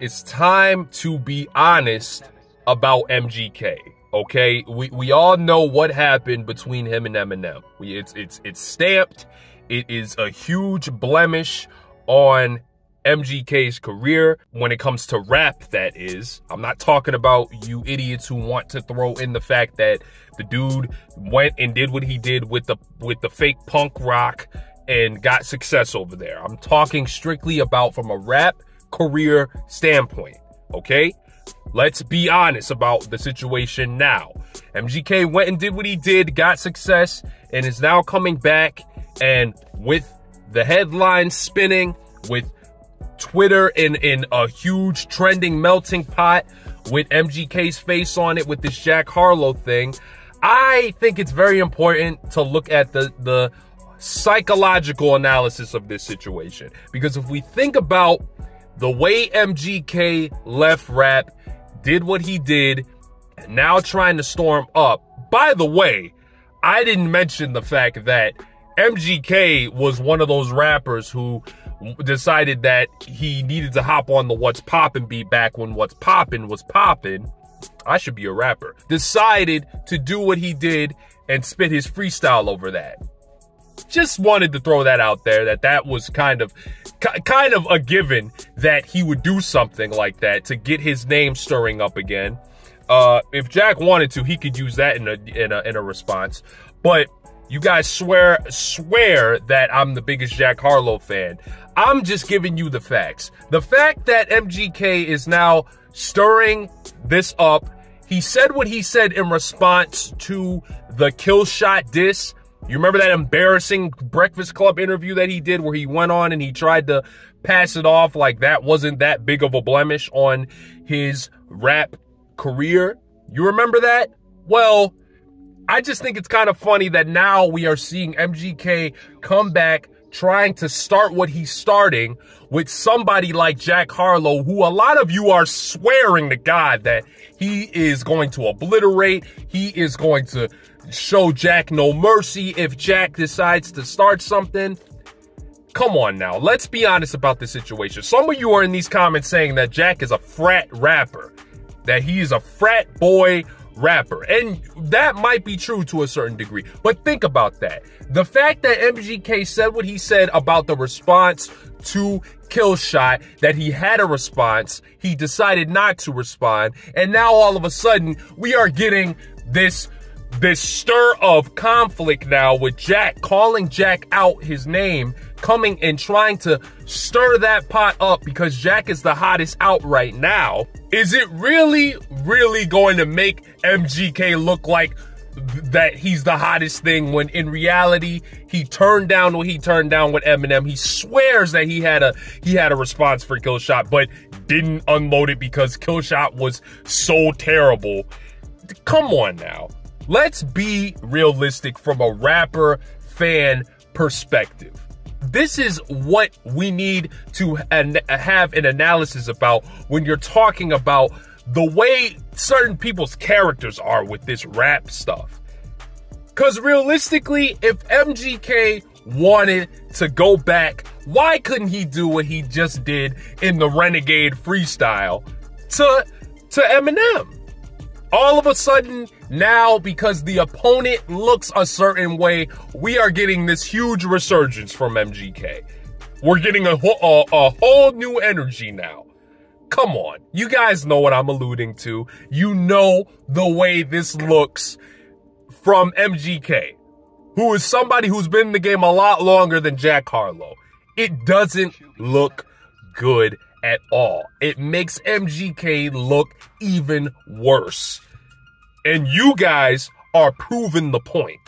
it's time to be honest about MGK. Okay, we we all know what happened between him and Eminem. We it's it's it's stamped. It is a huge blemish on MGK's career when it comes to rap, that is. I'm not talking about you idiots who want to throw in the fact that the dude went and did what he did with the with the fake punk rock and got success over there. I'm talking strictly about from a rap career standpoint, okay? Let's be honest about the situation now. MGK went and did what he did, got success, and is now coming back. And with the headlines spinning, with Twitter in, in a huge trending melting pot, with MGK's face on it with this Jack Harlow thing, I think it's very important to look at the, the psychological analysis of this situation. Because if we think about the way MGK left rap, did what he did, and now trying to storm up. By the way, I didn't mention the fact that MGK was one of those rappers who decided that he needed to hop on the What's Poppin' beat back when What's Poppin' was poppin'. I should be a rapper. Decided to do what he did and spit his freestyle over that just wanted to throw that out there that that was kind of kind of a given that he would do something like that to get his name stirring up again. Uh, if Jack wanted to, he could use that in a in a in a response. But you guys swear swear that I'm the biggest Jack Harlow fan. I'm just giving you the facts. The fact that MGK is now stirring this up. He said what he said in response to the Killshot diss you remember that embarrassing Breakfast Club interview that he did where he went on and he tried to pass it off like that wasn't that big of a blemish on his rap career? You remember that? Well, I just think it's kind of funny that now we are seeing MGK come back trying to start what he's starting with somebody like Jack Harlow, who a lot of you are swearing to God that he is going to obliterate, he is going to show Jack no mercy if Jack decides to start something. Come on now, let's be honest about the situation. Some of you are in these comments saying that Jack is a frat rapper, that he is a frat boy rapper. And that might be true to a certain degree. But think about that. The fact that MGK said what he said about the response to Killshot, that he had a response, he decided not to respond, and now all of a sudden we are getting this this stir of conflict now with Jack calling Jack out his name, coming and trying to stir that pot up because Jack is the hottest out right now. Is it really, really going to make MGK look like that he's the hottest thing when in reality he turned down what he turned down with Eminem. He swears that he had a he had a response for Killshot, but didn't unload it because Killshot was so terrible. Come on now. Let's be realistic from a rapper fan perspective. This is what we need to have an analysis about when you're talking about the way certain people's characters are with this rap stuff. Because realistically, if MGK wanted to go back, why couldn't he do what he just did in the Renegade freestyle to, to Eminem? All of a sudden now because the opponent looks a certain way we are getting this huge resurgence from mgk we're getting a, a, a, whole new energy now. Come on. You guys know what i'm alluding to. You know the way this looks from mgk who is somebody who's been in the game a lot longer than jack harlow. It doesn't look good at all. It makes MGK look even worse. And you guys are proving the point.